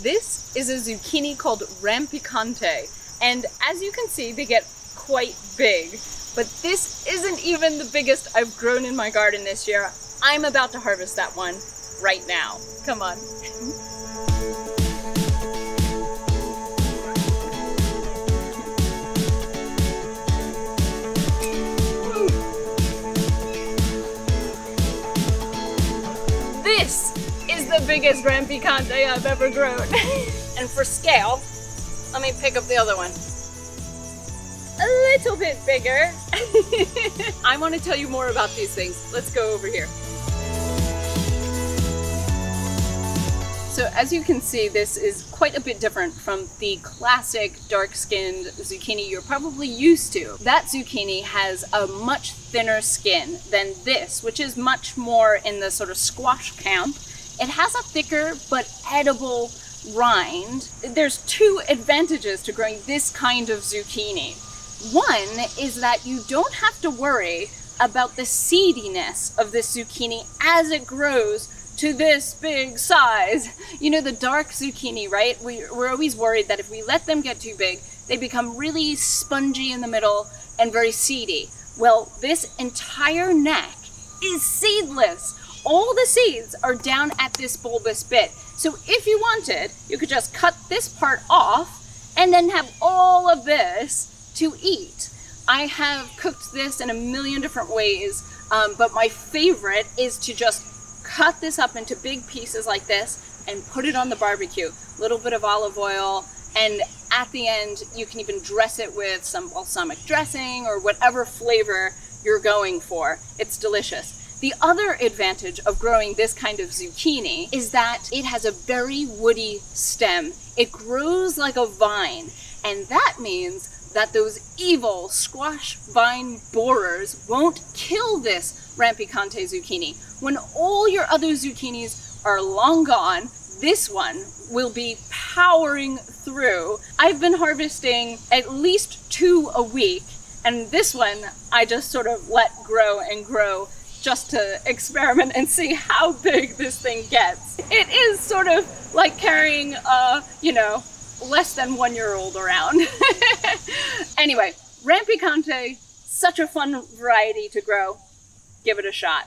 This is a zucchini called rampicante, and as you can see, they get quite big. But this isn't even the biggest I've grown in my garden this year. I'm about to harvest that one right now. Come on. This is the biggest rampicante I've ever grown. and for scale, let me pick up the other one. A little bit bigger. I want to tell you more about these things. Let's go over here. So as you can see, this is quite a bit different from the classic dark-skinned zucchini you're probably used to. That zucchini has a much thinner skin than this, which is much more in the sort of squash camp. It has a thicker but edible rind. There's two advantages to growing this kind of zucchini. One is that you don't have to worry about the seediness of this zucchini as it grows to this big size. You know, the dark zucchini, right? We, we're always worried that if we let them get too big, they become really spongy in the middle and very seedy. Well, this entire neck is seedless. All the seeds are down at this bulbous bit. So if you wanted, you could just cut this part off and then have all of this to eat. I have cooked this in a million different ways, um, but my favorite is to just cut this up into big pieces like this and put it on the barbecue. A little bit of olive oil, and at the end, you can even dress it with some balsamic dressing or whatever flavor you're going for. It's delicious. The other advantage of growing this kind of zucchini is that it has a very woody stem. It grows like a vine, and that means that those evil squash vine borers won't kill this rampicante zucchini. When all your other zucchinis are long gone, this one will be powering through. I've been harvesting at least two a week, and this one I just sort of let grow and grow just to experiment and see how big this thing gets. It is sort of like carrying a, you know, less than one year old around. anyway, Rampicante, such a fun variety to grow. Give it a shot.